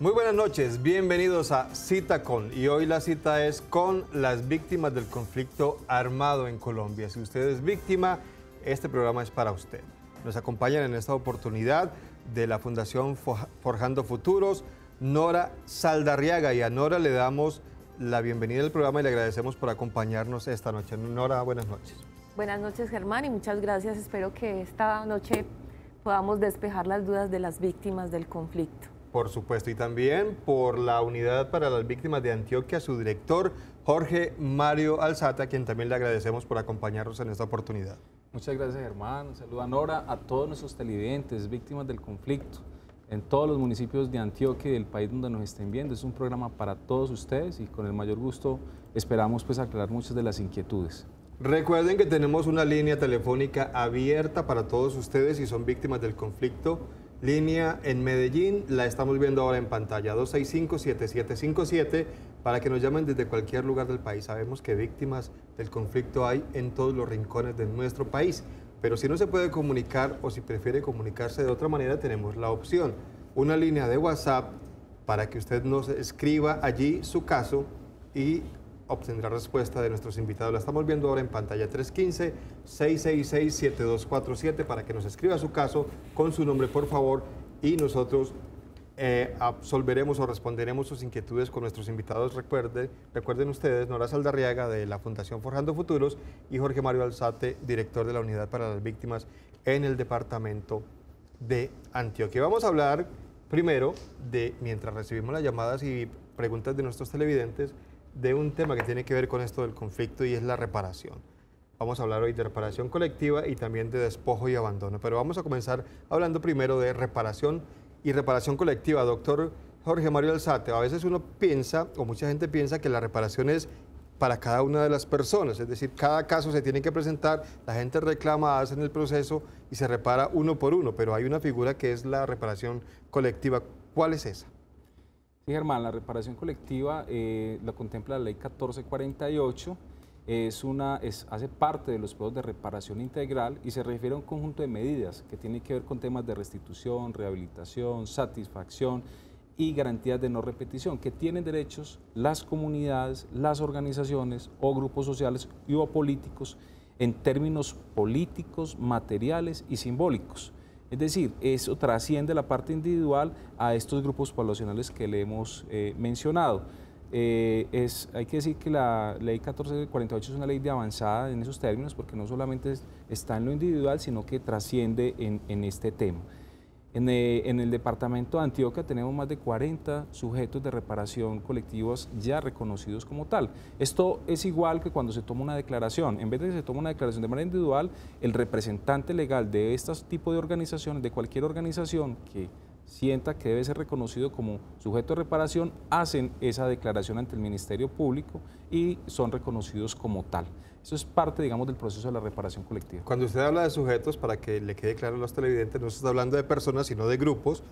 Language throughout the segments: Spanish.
Muy buenas noches, bienvenidos a Cita con y hoy la cita es con las víctimas del conflicto armado en Colombia. Si usted es víctima, este programa es para usted. Nos acompañan en esta oportunidad de la Fundación Forjando Futuros, Nora Saldarriaga y a Nora le damos la bienvenida al programa y le agradecemos por acompañarnos esta noche. Nora, buenas noches. Buenas noches Germán y muchas gracias. Espero que esta noche podamos despejar las dudas de las víctimas del conflicto. Por supuesto, y también por la Unidad para las Víctimas de Antioquia, su director Jorge Mario Alzata, a quien también le agradecemos por acompañarnos en esta oportunidad. Muchas gracias Germán, un saludo a Nora, a todos nuestros televidentes, víctimas del conflicto, en todos los municipios de Antioquia y del país donde nos estén viendo. Es un programa para todos ustedes y con el mayor gusto esperamos pues aclarar muchas de las inquietudes. Recuerden que tenemos una línea telefónica abierta para todos ustedes si son víctimas del conflicto Línea en Medellín, la estamos viendo ahora en pantalla, 265-7757, para que nos llamen desde cualquier lugar del país. Sabemos que víctimas del conflicto hay en todos los rincones de nuestro país, pero si no se puede comunicar o si prefiere comunicarse de otra manera, tenemos la opción, una línea de WhatsApp para que usted nos escriba allí su caso y obtendrá respuesta de nuestros invitados. La estamos viendo ahora en pantalla 315-666-7247 para que nos escriba su caso con su nombre, por favor, y nosotros eh, absolveremos o responderemos sus inquietudes con nuestros invitados. Recuerde, recuerden ustedes, Nora Saldarriaga de la Fundación Forjando Futuros y Jorge Mario Alzate, director de la Unidad para las Víctimas en el Departamento de Antioquia. Vamos a hablar primero de, mientras recibimos las llamadas y preguntas de nuestros televidentes, de un tema que tiene que ver con esto del conflicto y es la reparación. Vamos a hablar hoy de reparación colectiva y también de despojo y abandono, pero vamos a comenzar hablando primero de reparación y reparación colectiva. Doctor Jorge Mario Alzate, a veces uno piensa, o mucha gente piensa, que la reparación es para cada una de las personas, es decir, cada caso se tiene que presentar, la gente reclama, hace en el proceso y se repara uno por uno, pero hay una figura que es la reparación colectiva. ¿Cuál es esa? Sí, Germán, la reparación colectiva eh, la contempla la ley 1448, es una, es, hace parte de los procesos de reparación integral y se refiere a un conjunto de medidas que tienen que ver con temas de restitución, rehabilitación, satisfacción y garantías de no repetición, que tienen derechos las comunidades, las organizaciones o grupos sociales y o políticos en términos políticos, materiales y simbólicos. Es decir, eso trasciende la parte individual a estos grupos poblacionales que le hemos eh, mencionado. Eh, es, hay que decir que la ley 1448 es una ley de avanzada en esos términos porque no solamente está en lo individual, sino que trasciende en, en este tema. Eh, en, el departamento de Antioquia tenemos más de 40 sujetos de reparación colectivos ya reconocidos como tal. Esto es igual que cuando se toma una declaración. En vez de que se toma una declaración de manera individual, el representante legal de estos tipos de organizaciones, de cualquier organización que sienta que debe ser reconocido como sujeto de reparación, hacen esa declaración ante el Ministerio Público y son reconocidos como tal. Eso es parte, digamos, del proceso de la reparación colectiva. Cuando usted habla de sujetos, para que le quede claro a los televidentes, no se está hablando de personas, sino de grupos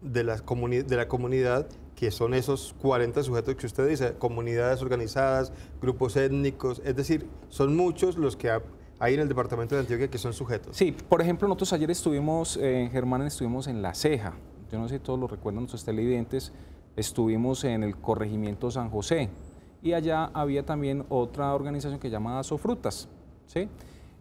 de la, de la comunidad, que son esos 40 sujetos que usted dice, comunidades organizadas, grupos étnicos, es decir, son muchos los que hay en el departamento de Antioquia que son sujetos. Sí, por ejemplo, nosotros ayer estuvimos, eh, en Germán, estuvimos en La Ceja, yo no sé si todos lo recuerdan nuestros televidentes, estuvimos en el corregimiento San José, y allá había también otra organización que llamaba Sofrutas. ¿sí?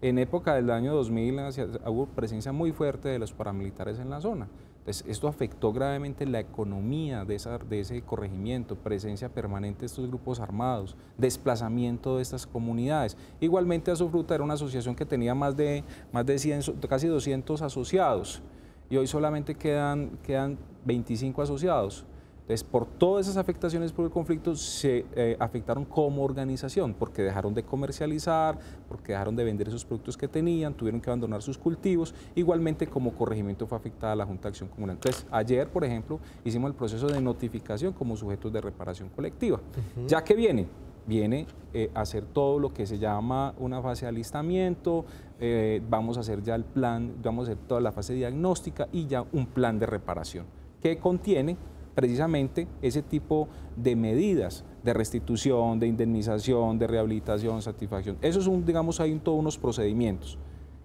En época del año 2000 hubo presencia muy fuerte de los paramilitares en la zona. Entonces, esto afectó gravemente la economía de, esa, de ese corregimiento, presencia permanente de estos grupos armados, desplazamiento de estas comunidades. Igualmente, Asofruta era una asociación que tenía más de, más de 100, casi 200 asociados y hoy solamente quedan, quedan 25 asociados. Entonces, por todas esas afectaciones por el conflicto, se eh, afectaron como organización, porque dejaron de comercializar, porque dejaron de vender esos productos que tenían, tuvieron que abandonar sus cultivos. Igualmente, como corregimiento fue afectada la Junta de Acción Comunal. Entonces, ayer, por ejemplo, hicimos el proceso de notificación como sujetos de reparación colectiva. Ya que viene, viene eh, a hacer todo lo que se llama una fase de alistamiento, eh, vamos a hacer ya el plan, vamos a hacer toda la fase diagnóstica y ya un plan de reparación que contiene precisamente ese tipo de medidas de restitución, de indemnización, de rehabilitación, satisfacción. Eso es un, digamos, hay todos unos procedimientos.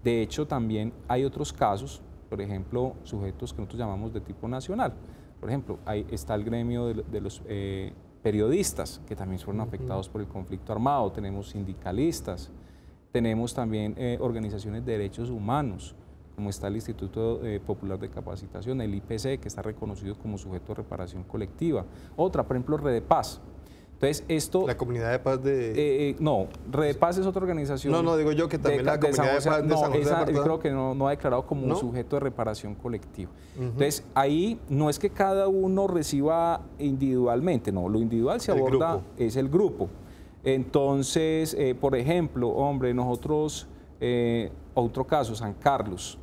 De hecho, también hay otros casos, por ejemplo, sujetos que nosotros llamamos de tipo nacional, Por ejemplo, ahí está el gremio de, los eh, periodistas que también fueron afectados por el conflicto armado, tenemos sindicalistas, tenemos también eh, organizaciones de derechos humanos, como está el Instituto eh, Popular de Capacitación, el IPC, que está reconocido como sujeto de reparación colectiva. Otra, por ejemplo, Red de Paz, entonces, esto... La Comunidad de Paz de... Eh, eh, no, Red Paz es otra organización. No, no, digo yo que también la Comunidad de, Paz de no, San José esa, yo creo que no, ha declarado como un sujeto de reparación colectiva. Entonces, ahí no es que cada uno reciba individualmente, no, lo individual se aborda, es el grupo. Entonces, eh, por ejemplo, hombre, nosotros, otro caso, San Carlos,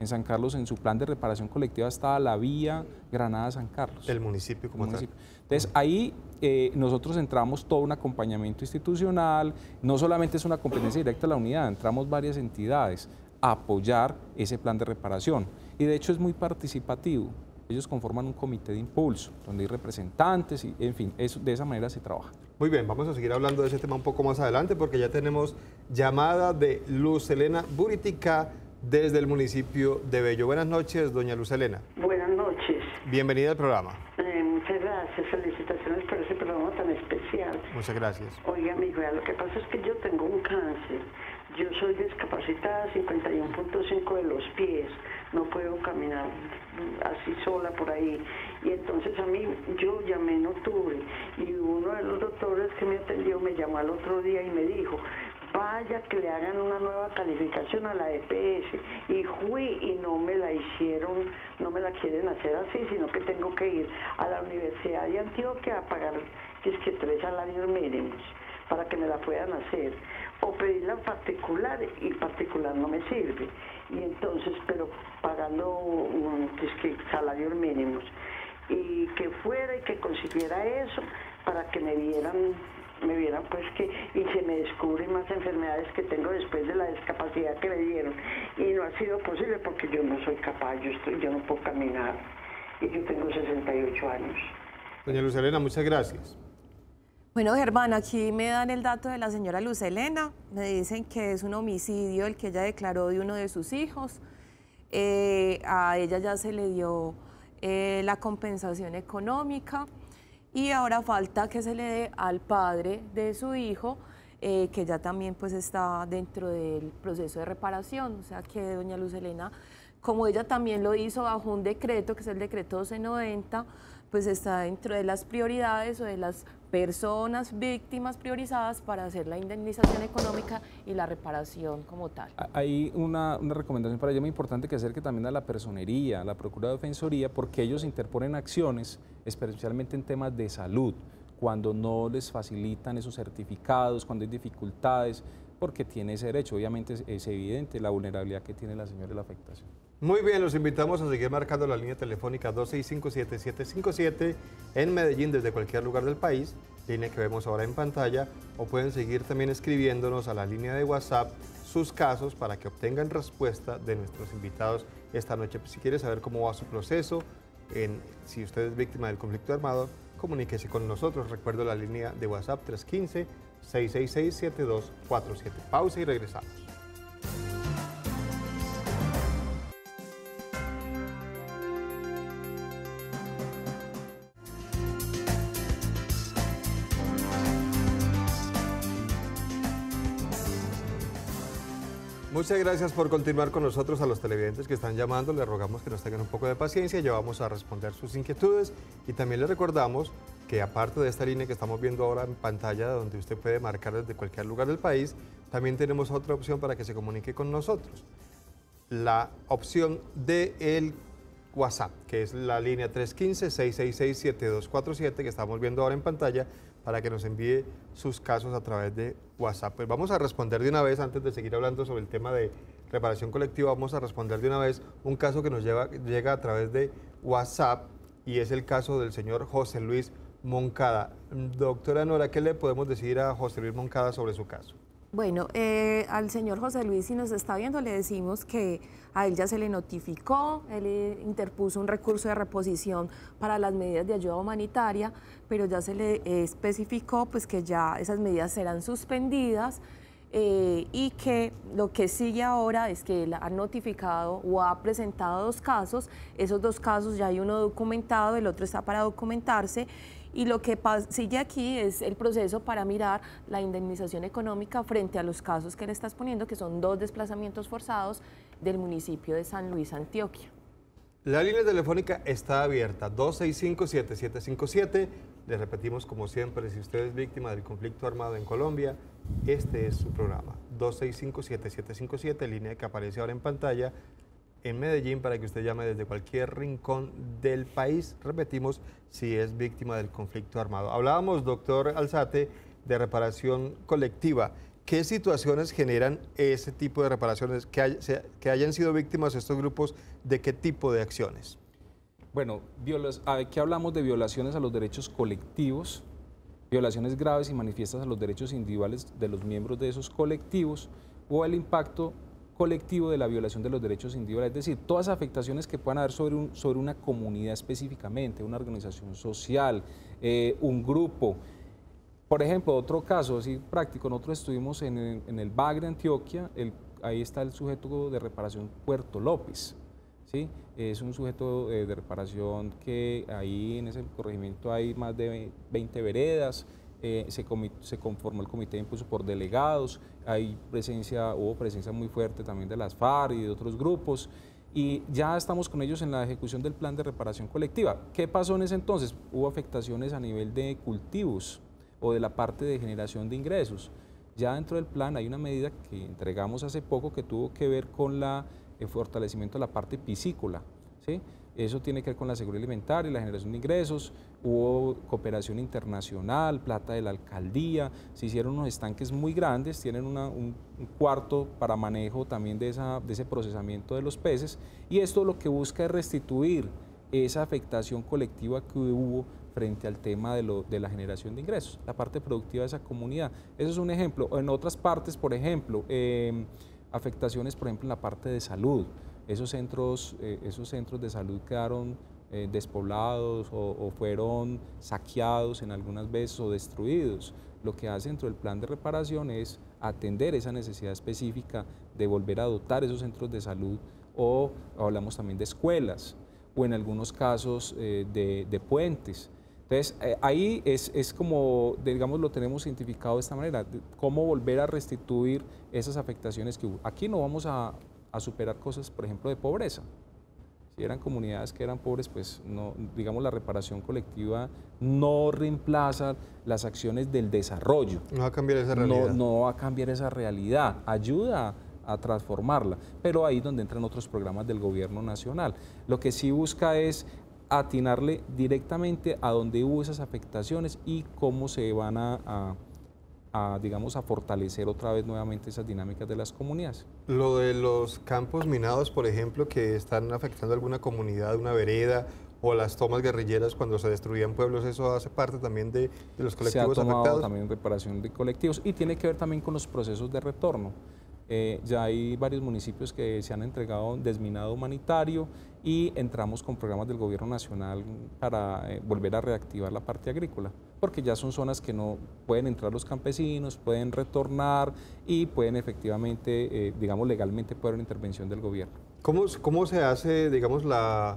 en San Carlos, en su plan de reparación colectiva estaba la vía Granada-San Carlos. El municipio como municipio. Entonces, ahí eh, nosotros entramos todo un acompañamiento institucional, no solamente es una competencia directa de la unidad, entramos varias entidades a apoyar ese plan de reparación. Y de hecho es muy participativo. Ellos conforman un comité de impulso, donde hay representantes y, en fin, eso, de esa manera se trabaja. Muy bien, vamos a seguir hablando de ese tema un poco más adelante porque ya tenemos llamada de Luz Elena Buritica desde el municipio de Bello. Buenas noches, doña Luz Elena. Buenas noches. Bienvenida al programa. Eh, muchas gracias, felicitaciones por ese programa tan especial. Muchas gracias. Oiga, amigo, lo que pasa es que yo tengo un cáncer. Yo soy discapacitada 51.5 de los pies. No puedo caminar así sola por ahí. Y entonces a mí, yo llamé no tuve. Y uno de los doctores que me atendió me llamó al otro día y me dijo, vaya que le hagan una nueva calificación a la EPS y fui y no me la hicieron, no me la quieren hacer así, sino que tengo que ir a la Universidad de Antioquia a pagar es que tres salarios mínimos para que me la puedan hacer o pedirla particular y particular no me sirve. Y entonces pero pagando um, es que salarios mínimos. Y que fuera y que consiguiera eso para que me dieran me vieran pues que y se me descubren más enfermedades que tengo después de la discapacidad que me dieron y no ha sido posible porque yo no soy capaz, yo estoy, yo no puedo caminar y yo tengo 68 años. Doña Luz Elena, muchas gracias. Bueno, Germán, aquí me dan el dato de la señora Luz Elena. Me dicen que es un homicidio el que ella declaró de uno de sus hijos. Eh, a ella ya se le dio eh, la compensación económica y ahora falta que se le dé al padre de su hijo, eh, que ya también pues está dentro del proceso de reparación, o sea que doña Luz Elena, como ella también lo hizo bajo un decreto, que es el decreto 1290, pues está dentro de las prioridades o de las personas víctimas priorizadas para hacer la indemnización económica y la reparación como tal. Hay una, recomendación para ella muy importante que acerque también a la personería, a la Procura de Defensoría, porque ellos interponen acciones, especialmente en temas de salud, cuando no les facilitan esos certificados, cuando hay dificultades, porque tiene ese derecho. Obviamente es, evidente la vulnerabilidad que tiene la señora y la afectación. Muy bien, los invitamos a seguir marcando la línea telefónica 265-7757 en Medellín desde cualquier lugar del país, línea que vemos ahora en pantalla, o pueden seguir también escribiéndonos a la línea de WhatsApp sus casos para que obtengan respuesta de nuestros invitados esta noche. Si quiere saber cómo va su proceso, si usted es víctima del conflicto armado, comuníquese con nosotros. Recuerdo la línea de WhatsApp 315-666-7247. Pausa y regresamos. Muchas gracias por continuar con nosotros a los televidentes que están llamando. Les rogamos que nos tengan un poco de paciencia. Ya vamos a responder sus inquietudes. Y también les recordamos que aparte de esta línea que estamos viendo ahora en pantalla, donde usted puede marcar desde cualquier lugar del país, también tenemos otra opción para que se comunique con nosotros. La opción de el WhatsApp, que es la línea 315-666-7247 que estamos viendo ahora en pantalla para que nos envíe sus casos a través de WhatsApp. Pues vamos a responder de una vez, antes de seguir hablando sobre el tema de reparación colectiva, vamos a responder de una vez un caso que nos llega a través de WhatsApp y es el caso del señor José Luis Moncada. Doctora Nora, ¿qué le podemos decir a José Luis Moncada sobre su caso? Bueno, eh, al señor José Luis, si nos está viendo, le decimos que a él ya se le notificó, él eh, interpuso un recurso de reposición para las medidas de ayuda humanitaria, pero ya se le especificó pues, que ya esas medidas serán suspendidas eh, y que lo que sigue ahora es que él ha notificado o ha presentado dos casos, esos dos casos ya hay uno documentado, el otro está para documentarse y lo que sigue aquí es el proceso para mirar la indemnización económica frente a los casos que le estás poniendo, que son dos desplazamientos forzados del municipio de San Luis, Antioquia. La línea telefónica está abierta, 265-7757. Le repetimos como siempre, si usted es víctima del conflicto armado en Colombia, este es su programa, 265-7757, línea que aparece ahora en pantalla en Medellín para que usted llame desde cualquier rincón del país. Repetimos, si es víctima del conflicto armado. Hablábamos, doctor Alzate, de reparación colectiva. ¿Qué situaciones generan ese tipo de reparaciones? Que, hayan sido víctimas estos grupos, ¿de qué tipo de acciones? Bueno, aquí hablamos de violaciones a los derechos colectivos, violaciones graves y manifiestas a los derechos individuales de los miembros de esos colectivos o el impacto colectivo de la violación de los derechos individuales, es decir, todas las afectaciones que puedan haber sobre, un, sobre una comunidad específicamente, una organización social, eh, un grupo. Por ejemplo, otro caso así práctico, nosotros estuvimos en el, en el Bagre, Antioquia, ahí está el sujeto de reparación Puerto López. ¿sí? Es un sujeto eh, de reparación que ahí en ese corregimiento hay más de 20 veredas, eh, se, se, conformó el comité de impulso por delegados, hay presencia, hubo presencia muy fuerte también de las FARC y de otros grupos, y ya estamos con ellos en la ejecución del plan de reparación colectiva. ¿Qué pasó en ese entonces? Hubo afectaciones a nivel de cultivos o de la parte de generación de ingresos. Ya dentro del plan hay una medida que entregamos hace poco que tuvo que ver con la, el fortalecimiento de la parte piscícola. ¿sí? Eso tiene que ver con la seguridad alimentaria, la generación de ingresos, hubo cooperación internacional, plata de la alcaldía, se hicieron unos estanques muy grandes, tienen un, cuarto para manejo también de, ese procesamiento de los peces y esto lo que busca es restituir esa afectación colectiva que hubo frente al tema de, la generación de ingresos, la parte productiva de esa comunidad. Eso es un ejemplo. En otras partes, por ejemplo, em, afectaciones, por ejemplo, en la parte de salud esos centros, eh, esos centros de salud quedaron eh, despoblados o, fueron saqueados en algunas veces o destruidos. Lo que hace dentro del plan de reparación es atender esa necesidad específica de volver a dotar esos centros de salud o hablamos también de escuelas o en algunos casos eh, de, puentes. Entonces, ahí es, es, como, digamos, lo tenemos identificado de esta manera, cómo volver a restituir esas afectaciones que hubo. Aquí no vamos a, a superar cosas, por ejemplo, de pobreza. Si eran comunidades que eran pobres, pues no, digamos la reparación colectiva no reemplaza las acciones del desarrollo. No va a cambiar esa realidad. No, no va a cambiar esa realidad, ayuda a transformarla, pero ahí es donde entran otros programas del gobierno nacional. Lo que sí busca es atinarle directamente a dónde hubo esas afectaciones y cómo se van a a, digamos, a fortalecer otra vez nuevamente esas dinámicas de las comunidades. Lo de los campos minados, por ejemplo, que están afectando a alguna comunidad, una vereda, o las tomas guerrilleras cuando se destruían pueblos, eso hace parte también de, los colectivos se ha tomado afectados. también reparación de colectivos y tiene que ver también con los procesos de retorno. Eh, ya hay varios municipios que se han entregado desminado humanitario y entramos con programas del gobierno nacional para eh, volver a reactivar la parte agrícola, porque ya son zonas que no pueden entrar los campesinos, pueden retornar y pueden efectivamente, eh, digamos legalmente, poder una intervención del gobierno. ¿Cómo, ¿Cómo se hace, digamos, la,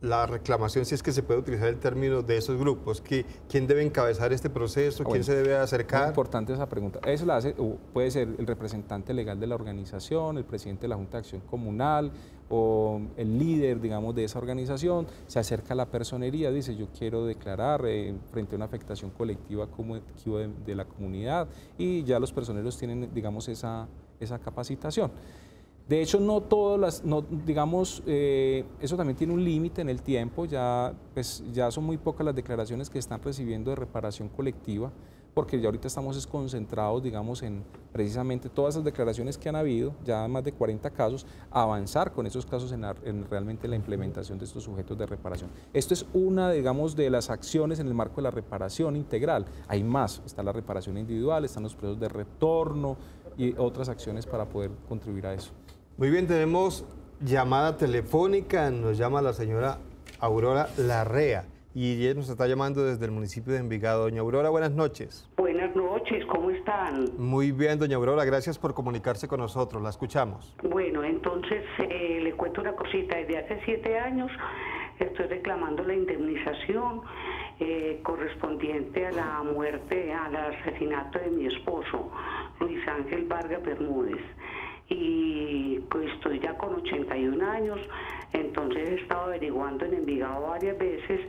la reclamación, si es que se puede utilizar el término de esos grupos? ¿Quién debe encabezar este proceso? ¿Quién se debe acercar? Es importante esa pregunta. Eso la hace, puede ser el representante legal de la organización, el presidente de la Junta de Acción Comunal o el líder, digamos, de esa organización, se acerca a la personería, dice yo quiero declarar eh, frente a una afectación colectiva como de, de, la comunidad y ya los personeros tienen, digamos, esa, esa capacitación. De hecho, no todas las, no, digamos, eh, eso también tiene un límite en el tiempo, ya, pues, ya son muy pocas las declaraciones que están recibiendo de reparación colectiva, porque ya ahorita estamos concentrados, digamos, en precisamente todas esas declaraciones que han habido, ya más de 40 casos, avanzar con esos casos en, en, realmente la implementación de estos sujetos de reparación. Esto es una, digamos, de las acciones en el marco de la reparación integral. Hay más, está la reparación individual, están los procesos de retorno y otras acciones para poder contribuir a eso. Muy bien, tenemos llamada telefónica, nos llama la señora Aurora Larrea y ella nos está llamando desde el municipio de Envigado. Doña Aurora, buenas noches. Buenas noches, ¿cómo están? Muy bien, doña Aurora, gracias por comunicarse con nosotros, la escuchamos. Bueno, entonces eh, le cuento una cosita. Desde hace siete años estoy reclamando la indemnización eh, correspondiente a la muerte, al asesinato de mi esposo, Luis Ángel Vargas Bermúdez. Y pues estoy ya con 81 años, entonces he estado averiguando en Envigado varias veces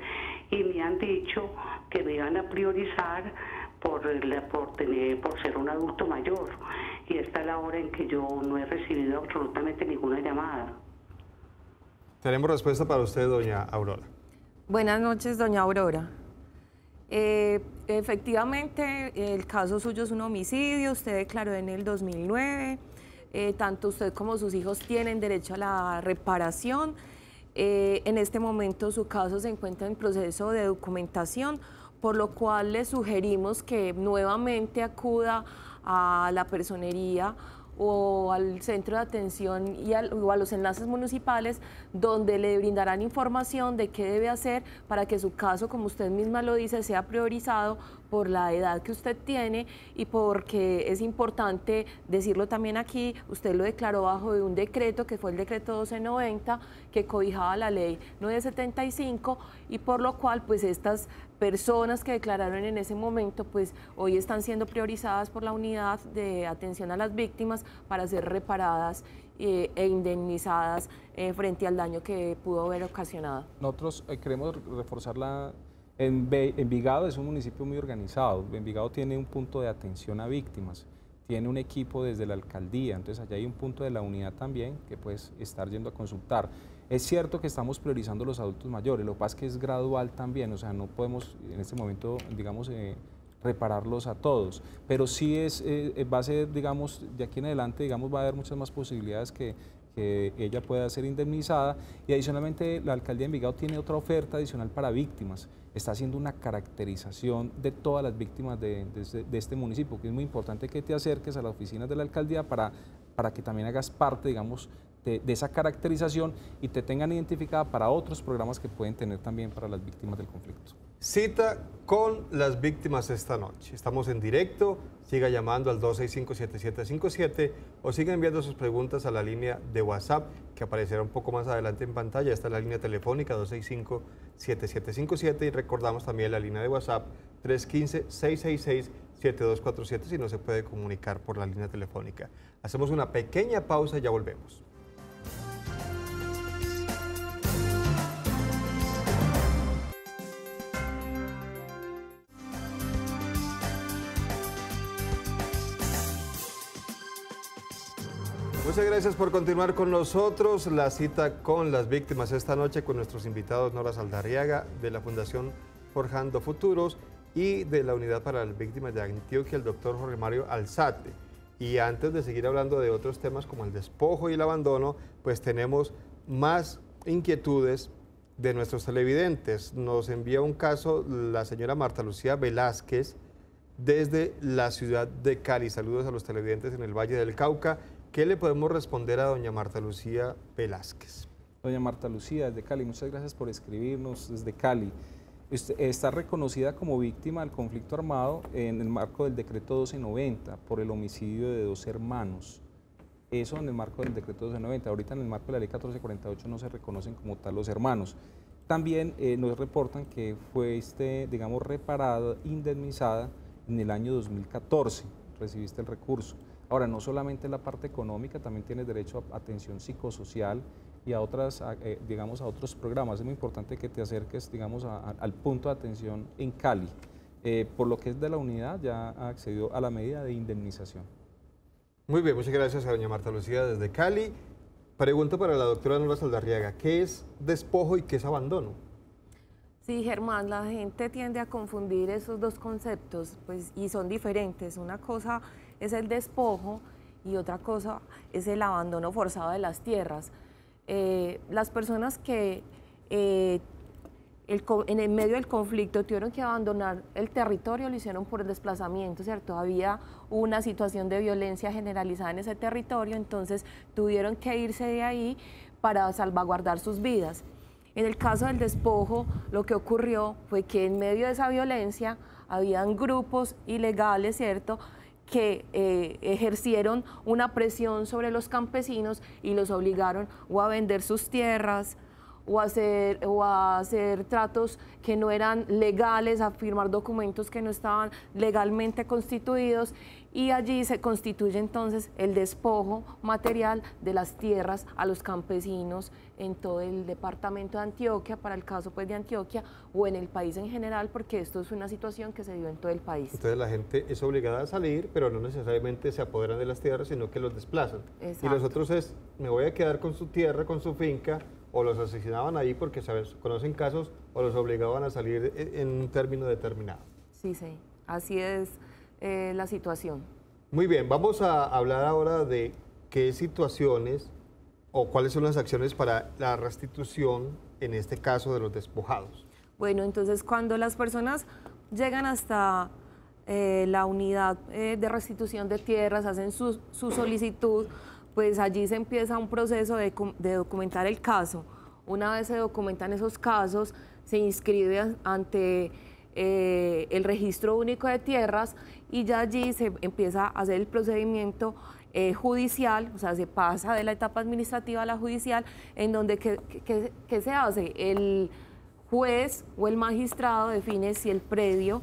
y me han dicho que me iban a priorizar por, por, tener, por ser un adulto mayor. Y esta es la hora en que yo no he recibido absolutamente ninguna llamada. Tenemos respuesta para usted, doña Aurora. Buenas noches, doña Aurora. Eh, efectivamente, el caso suyo es un homicidio, usted declaró en el 2009, eh, tanto usted como sus hijos tienen derecho a la reparación. Eh, en este momento su caso se encuentra en proceso de documentación, por lo cual le sugerimos que nuevamente acuda a la personería o al centro de atención y o a los enlaces municipales donde le brindarán información de qué debe hacer para que su caso, como usted misma lo dice, sea priorizado por la edad que usted tiene y porque es importante decirlo también aquí, usted lo declaró bajo de un decreto que fue el decreto 1290 que cobijaba la ley 975 y por lo cual pues estas personas que declararon en ese momento pues hoy están siendo priorizadas por la unidad de atención a las víctimas para ser reparadas eh, e indemnizadas eh, frente al daño que pudo haber ocasionado. Nosotros eh, queremos reforzar la Envigado es un municipio muy organizado. Envigado tiene un punto de atención a víctimas, tiene un equipo desde la alcaldía, entonces allá hay un punto de la unidad también que puedes estar yendo a consultar. Es cierto que estamos priorizando los adultos mayores, lo que pasa es que es gradual también, o sea, no podemos en este momento, digamos, eh, repararlos a todos, pero sí es, eh, va a ser, digamos, de aquí en adelante, digamos, va a haber muchas más posibilidades que ella pueda ser indemnizada y adicionalmente la alcaldía de Envigado tiene otra oferta adicional para víctimas. Está haciendo una caracterización de todas las víctimas de, este municipio, que es muy importante que te acerques a las oficinas de la alcaldía para, para que también hagas parte, digamos, de, esa caracterización y te tengan identificada para otros programas que pueden tener también para las víctimas del conflicto. Cita con las víctimas esta noche. Estamos en directo, siga llamando al 265-7757 o siga enviando sus preguntas a la línea de WhatsApp que aparecerá un poco más adelante en pantalla. Esta es la línea telefónica 265-7757 y recordamos también la línea de WhatsApp 315-666-7247 si no se puede comunicar por la línea telefónica. Hacemos una pequeña pausa y ya volvemos. Muchas gracias por continuar con nosotros. La cita con las víctimas esta noche con nuestros invitados Nora Saldarriaga de la Fundación Forjando Futuros y de la Unidad para las Víctimas de Antioquia, el doctor Jorge Mario Alzate. Y antes de seguir hablando de otros temas como el despojo y el abandono, pues tenemos más inquietudes de nuestros televidentes. Nos envía un caso la señora Marta Lucía Velázquez desde la ciudad de Cali. Saludos a los televidentes en el Valle del Cauca ¿Qué le podemos responder a doña Marta Lucía Velázquez? Doña Marta Lucía, desde Cali, muchas gracias por escribirnos desde Cali. Está reconocida como víctima del conflicto armado en el marco del decreto 1290 por el homicidio de dos hermanos. Eso en el marco del decreto 1290. Ahorita en el marco de la ley 1448 no se reconocen como tal los hermanos. También eh, nos reportan que fue, este, digamos, reparada, indemnizada en el año 2014. Recibiste el recurso. Ahora, no solamente la parte económica, también tienes derecho a atención psicosocial y a otras, eh, digamos, a otros programas. Es muy importante que te acerques, digamos, al punto de atención en Cali. Eh, por lo que es de la unidad, ya ha accedido a la medida de indemnización. Muy bien, muchas gracias a doña Marta Lucía desde Cali. Pregunta para la doctora Nora Saldarriaga, ¿qué es despojo y qué es abandono? Sí, Germán, la gente tiende a confundir esos dos conceptos pues, y son diferentes. Una cosa es el despojo y otra cosa es el abandono forzado de las tierras. Eh, las personas que eh, en el medio del conflicto tuvieron que abandonar el territorio, lo hicieron por el desplazamiento, ¿cierto? Había una situación de violencia generalizada en ese territorio, entonces tuvieron que irse de ahí para salvaguardar sus vidas. En el caso del despojo, lo que ocurrió fue que en medio de esa violencia habían grupos ilegales, ¿cierto?, que eh, ejercieron una presión sobre los campesinos y los obligaron o a vender sus tierras, o hacer, o a hacer tratos que no eran legales, a firmar documentos que no estaban legalmente constituidos. Y allí se constituye entonces el despojo material de las tierras a los campesinos en todo el departamento de Antioquia, para el caso pues de Antioquia o en el país en general, porque esto es una situación que se dio en todo el país. Entonces la gente es obligada a salir, pero no necesariamente se apoderan de las tierras, sino que los desplazan. Y los otros es, me voy a quedar con su tierra, con su finca, o los asesinaban ahí porque ¿sabes? conocen casos o los obligaban a salir e, en un término determinado. Sí, sí, así es eh, la situación. Muy bien, vamos a hablar ahora de qué situaciones o cuáles son las acciones para la restitución en este caso de los despojados. Bueno, entonces cuando las personas llegan hasta eh, la unidad eh, de restitución de tierras, hacen su, su solicitud, pues allí se empieza un proceso de, documentar el caso. Una vez se documentan esos casos, se inscribe ante eh, el registro único de tierras y ya allí se empieza a hacer el procedimiento eh, judicial, o sea, se pasa de la etapa administrativa a la judicial, en donde ¿qué se hace? El juez o el magistrado define si el predio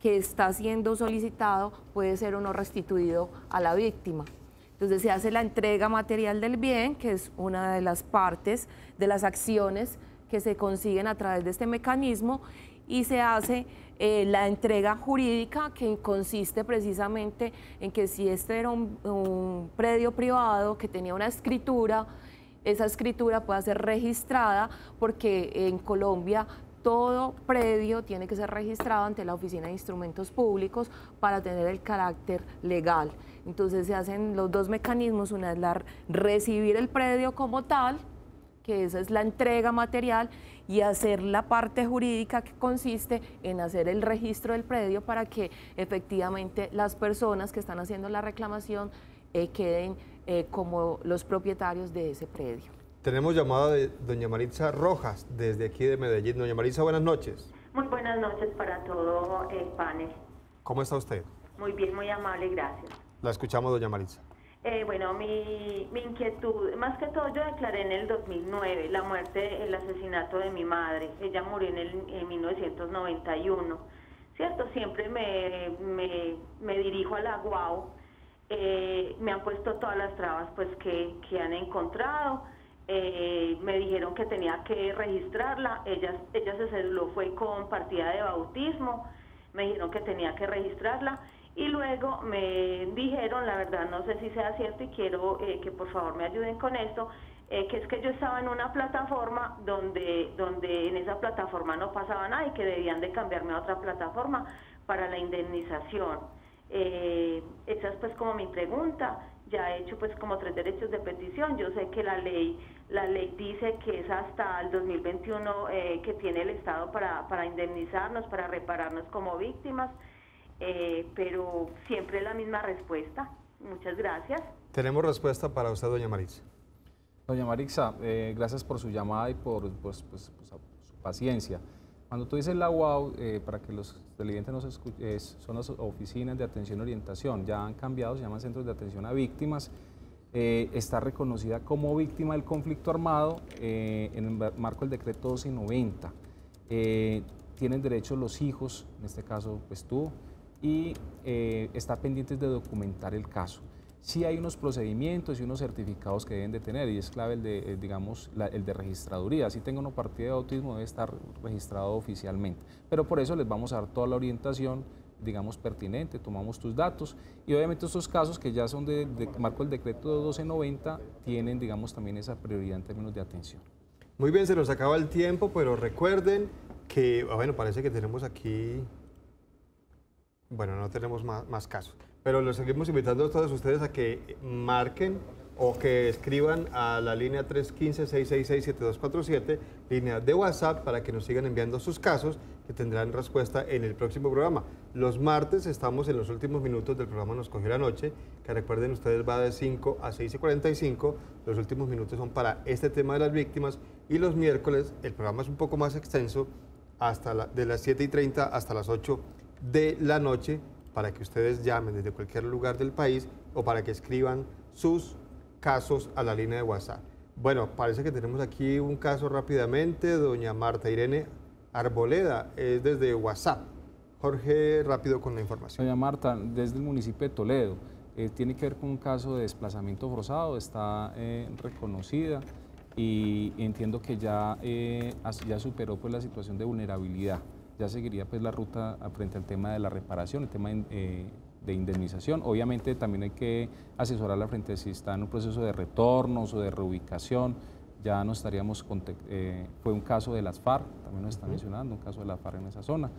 que está siendo solicitado puede ser o no restituido a la víctima. Entonces se hace la entrega material del bien, que es una de las partes de las acciones que se consiguen a través de este mecanismo, y se hace eh, la entrega jurídica, que consiste precisamente en que si este era un, predio privado que tenía una escritura, esa escritura pueda ser registrada, porque en Colombia todo predio tiene que ser registrado ante la Oficina de Instrumentos Públicos para tener el carácter legal. Entonces se hacen los dos mecanismos, una es la, recibir el predio como tal, que esa es la entrega material, y hacer la parte jurídica que consiste en hacer el registro del predio para que efectivamente las personas que están haciendo la reclamación eh, queden eh, como los propietarios de ese predio. Tenemos llamada de doña Maritza Rojas desde aquí de Medellín. Doña Maritza, buenas noches. Muy buenas noches para todo el panel. ¿Cómo está usted? Muy bien, muy amable, gracias. La escuchamos, doña Maritza. Eh, bueno, mi, mi, inquietud, más que todo yo declaré en el 2009 la muerte, el asesinato de mi madre. Ella murió en, el, en 1991. ¿Cierto? Siempre me, me, me dirijo a la GUAU. Eh, me han puesto todas las trabas pues que, que han encontrado. Eh, me dijeron que tenía que registrarla. Ella, ella se ceduló, fue con partida de bautismo. Me dijeron que tenía que registrarla y luego me dijeron, la verdad no sé si sea cierto y quiero eh, que por favor me ayuden con esto, eh, que es que yo estaba en una plataforma donde, donde en esa plataforma no pasaba nada y que debían de cambiarme a otra plataforma para la indemnización. Eh, esa es pues como mi pregunta. Ya he hecho pues como tres derechos de petición. Yo sé que la ley, la ley dice que es hasta el 2021 que tiene el Estado para, para indemnizarnos, para repararnos como víctimas. Eh, pero siempre la misma respuesta. Muchas gracias. Tenemos respuesta para usted, doña Maritza. Doña Maritza, eh, gracias por su llamada y por pues, pues, pues, su paciencia. Cuando tú dices la UAU, eh, para que los televidentes nos escuchen, son las oficinas de atención y orientación, ya han cambiado, se llaman centros de atención a víctimas. está reconocida como víctima del conflicto armado en el marco del decreto 1290. tienen derecho los hijos, en este caso pues tú, y eh, está pendiente de documentar el caso. Sí hay unos procedimientos y unos certificados que deben de tener y es clave el de, eh, digamos, el de registraduría. Si tengo una partida de autismo debe estar registrado oficialmente. Pero por eso les vamos a dar toda la orientación, digamos, pertinente, tomamos tus datos y obviamente estos casos que ya son de, marco el decreto de 1290 tienen, digamos, también esa prioridad en términos de atención. Muy bien, se nos acaba el tiempo, pero recuerden que, ah, bueno, parece que tenemos aquí bueno, no tenemos más, casos, pero los seguimos invitando a todos ustedes a que marquen o que escriban a la línea 315-666-7247, línea de WhatsApp, para que nos sigan enviando sus casos, que tendrán respuesta en el próximo programa. Los martes estamos en los últimos minutos del programa Nos Cogió la Noche, que recuerden ustedes va de 5 a 6 y 45. Los últimos minutos son para este tema de las víctimas. Y los miércoles el programa es un poco más extenso, hasta de las 7 y 30 hasta las 8 de la noche, para que ustedes llamen desde cualquier lugar del país o para que escriban sus casos a la línea de WhatsApp. Bueno, parece que tenemos aquí un caso rápidamente. Doña Marta Irene Arboleda es desde WhatsApp. Jorge, rápido con la información. Doña Marta, desde el municipio de Toledo, eh, tiene que ver con un caso de desplazamiento forzado, está eh, reconocida y entiendo que ya, eh, ya superó pues, la situación de vulnerabilidad. Ya seguiría pues, la ruta frente al tema de la reparación, el tema de indemnización. Obviamente también hay que asesorarla frente a si está en un proceso de retornos o de reubicación. Ya no estaríamos, fue un caso de las FARC, también nos está mencionando, un caso de las FARC en esa zona.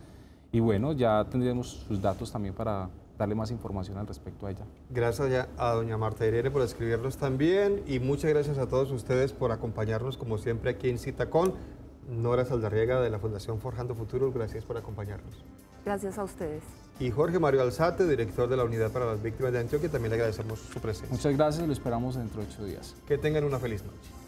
Y bueno, ya tendremos sus datos también para darle más información al respecto a ella. Gracias a doña Marta Irene por escribirnos también y muchas gracias a todos ustedes por acompañarnos como siempre aquí en Citacón. Nora Saldarriega de la Fundación Forjando Futuro, gracias por acompañarnos. Gracias a ustedes. Y Jorge Mario Alzate, director de la Unidad para las Víctimas de Antioquia, también le agradecemos su presencia. Muchas gracias, lo esperamos dentro de ocho días. Que tengan una feliz noche.